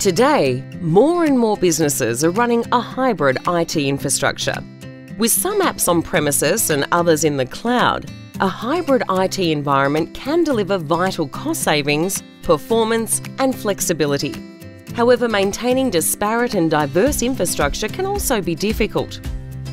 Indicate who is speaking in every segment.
Speaker 1: Today, more and more businesses are running a hybrid IT infrastructure. With some apps on premises and others in the cloud, a hybrid IT environment can deliver vital cost savings, performance, and flexibility. However, maintaining disparate and diverse infrastructure can also be difficult.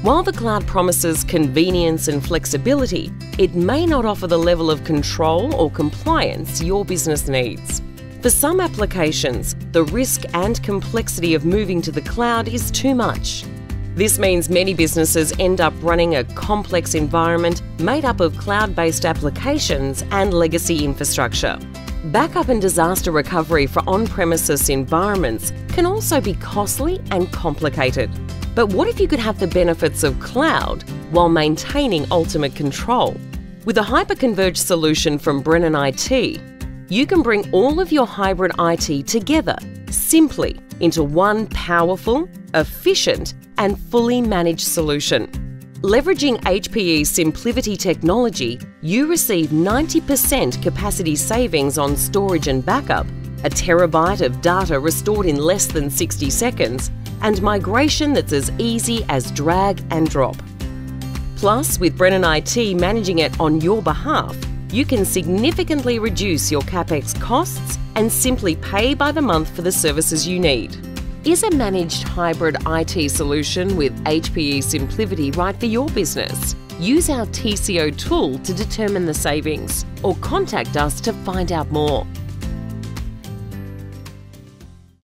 Speaker 1: While the cloud promises convenience and flexibility, it may not offer the level of control or compliance your business needs. For some applications, the risk and complexity of moving to the cloud is too much. This means many businesses end up running a complex environment made up of cloud based applications and legacy infrastructure. Backup and disaster recovery for on premises environments can also be costly and complicated. But what if you could have the benefits of cloud while maintaining ultimate control? With a hyperconverged solution from Brennan IT, you can bring all of your hybrid IT together simply into one powerful, efficient, and fully managed solution. Leveraging HPE's SimpliVity technology, you receive 90% capacity savings on storage and backup, a terabyte of data restored in less than 60 seconds, and migration that's as easy as drag and drop. Plus, with Brennan IT managing it on your behalf, you can significantly reduce your capex costs and simply pay by the month for the services you need. Is a managed hybrid IT solution with HPE SimpliVity right for your business? Use our TCO tool to determine the savings or contact us to find out more.